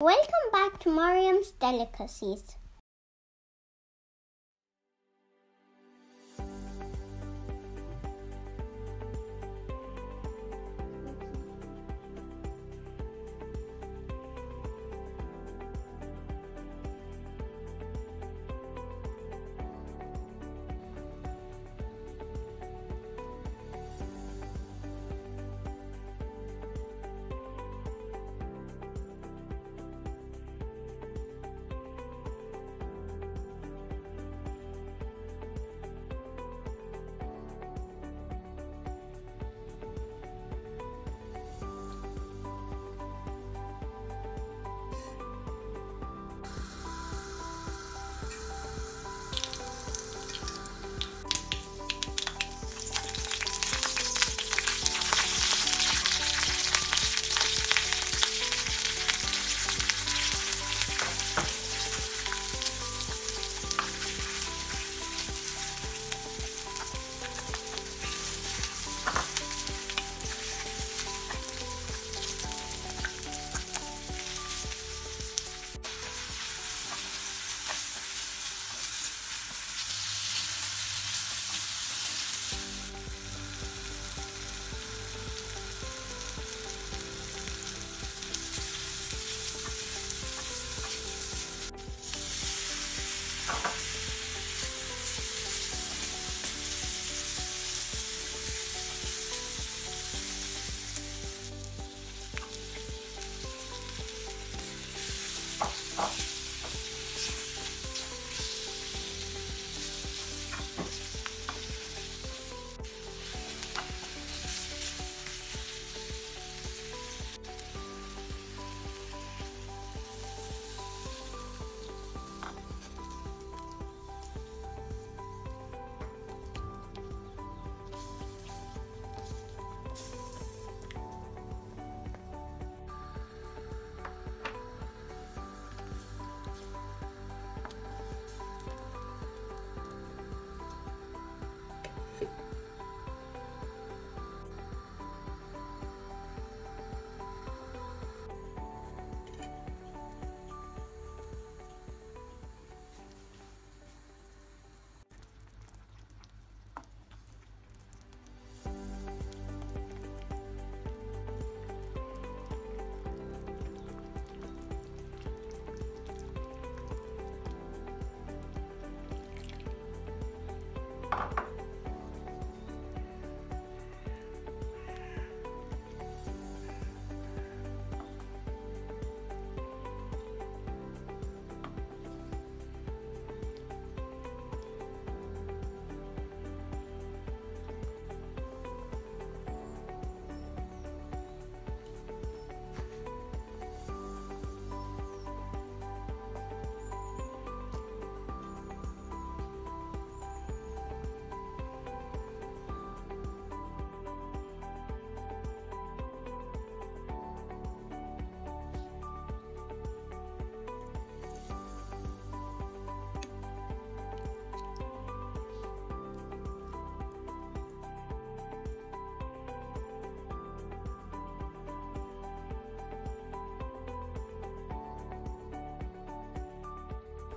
Welcome back to Mariam's Delicacies.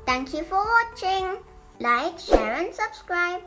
Thank you for watching. Like, share and subscribe.